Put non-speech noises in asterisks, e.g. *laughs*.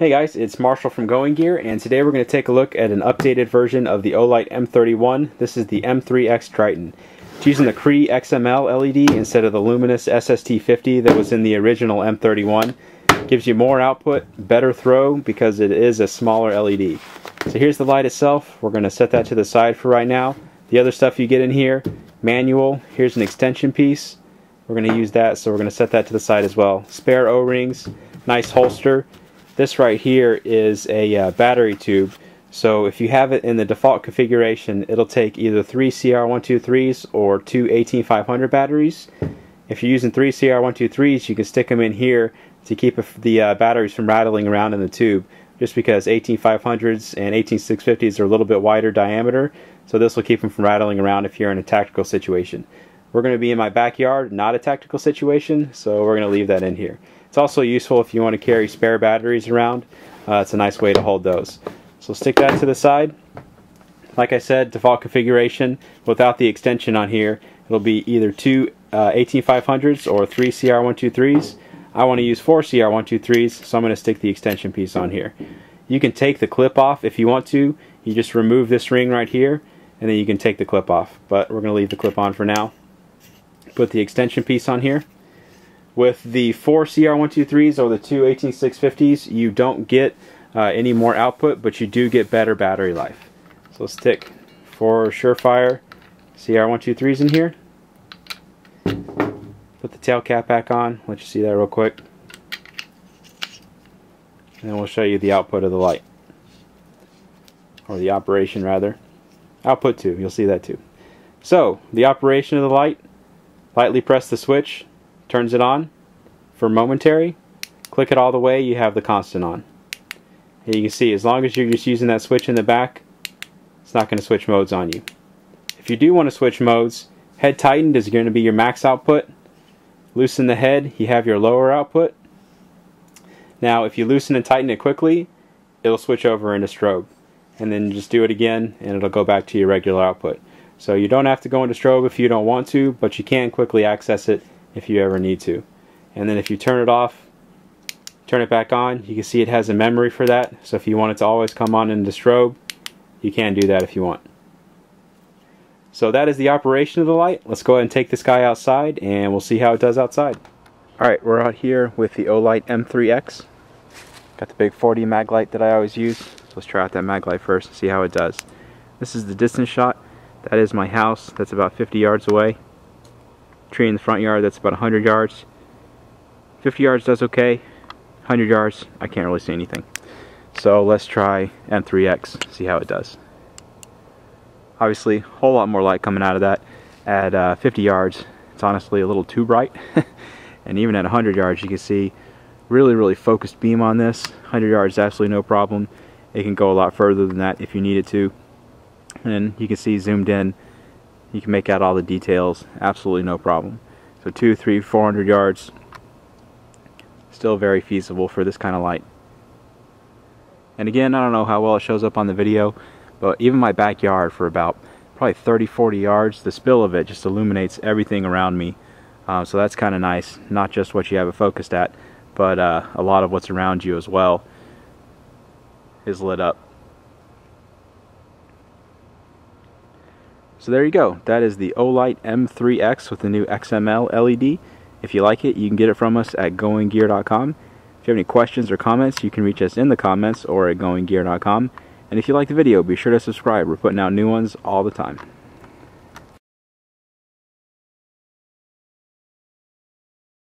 Hey guys, it's Marshall from Going Gear, and today we're going to take a look at an updated version of the Olight M31. This is the M3X Triton. It's using the Cree XM-L LED instead of the Luminus SST50 that was in the original M31. Gives you more output, better throw, because it is a smaller LED. So here's the light itself. We're going to set that to the side for right now. The other stuff you get in here, manual, here's an extension piece. We're going to use that, so we're going to set that to the side as well. Spare O-rings, nice holster. This right here is a uh, battery tube. So if you have it in the default configuration, it'll take either three CR123s or two 18500 batteries. If you're using three CR123s, you can stick them in here to keep the uh, batteries from rattling around in the tube. Just because 18500s and 18650s are a little bit wider diameter, so this will keep them from rattling around if you're in a tactical situation. We're going to be in my backyard, not a tactical situation, so we're going to leave that in here. It's also useful if you want to carry spare batteries around. Uh, it's a nice way to hold those. So stick that to the side. Like I said, default configuration without the extension on here, it'll be either two uh, 18500s or three CR123s. I want to use four CR123s, so I'm going to stick the extension piece on here. You can take the clip off if you want to. You just remove this ring right here, and then you can take the clip off. But we're going to leave the clip on for now. Put the extension piece on here. With the four CR123s or the two 18650s, you don't get uh, any more output, but you do get better battery life. So let's stick four Surefire CR123s in here. Put the tail cap back on. Let you see that real quick. And we'll show you the output of the light. Or the operation, rather. Output too. You'll see that too. So, the operation of the light. Lightly press the switch turns it on for momentary. Click it all the way, you have the constant on. And you can see, as long as you're just using that switch in the back, it's not going to switch modes on you. If you do want to switch modes, head tightened is going to be your max output. Loosen the head, you have your lower output. Now, if you loosen and tighten it quickly, it'll switch over into strobe. And then just do it again, and it'll go back to your regular output. So you don't have to go into strobe if you don't want to, but you can quickly access it if you ever need to. And then if you turn it off, turn it back on, you can see it has a memory for that. So if you want it to always come on in the strobe, you can do that if you want. So that is the operation of the light. Let's go ahead and take this guy outside and we'll see how it does outside. Alright, we're out here with the Olight M3X. Got the big 40 Maglite that I always use. So let's try out that Maglite first and see how it does. This is the distance shot. That is my house. That's about 50 yards away tree in the front yard that's about 100 yards. 50 yards does okay. 100 yards I can't really see anything. So let's try M3X see how it does. Obviously a whole lot more light coming out of that at uh, 50 yards. It's honestly a little too bright. *laughs* And even at 100 yards you can see really really focused beam on this. 100 yards absolutely no problem. It can go a lot further than that if you need it to. And you can see zoomed in you can make out all the details absolutely no problem. So two three four hundred yards still very feasible for this kind of light. And again I don't know how well it shows up on the video but even my backyard for about probably 30 40 yards the spill of it just illuminates everything around me. Uh, so that's kind of nice not just what you have it focused at but uh, a lot of what's around you as well is lit up So there you go. That is the Olight M3X with the new XM-L LED. If you like it, you can get it from us at goinggear.com. If you have any questions or comments, you can reach us in the comments or at goinggear.com. And if you like the video, be sure to subscribe. We're putting out new ones all the time.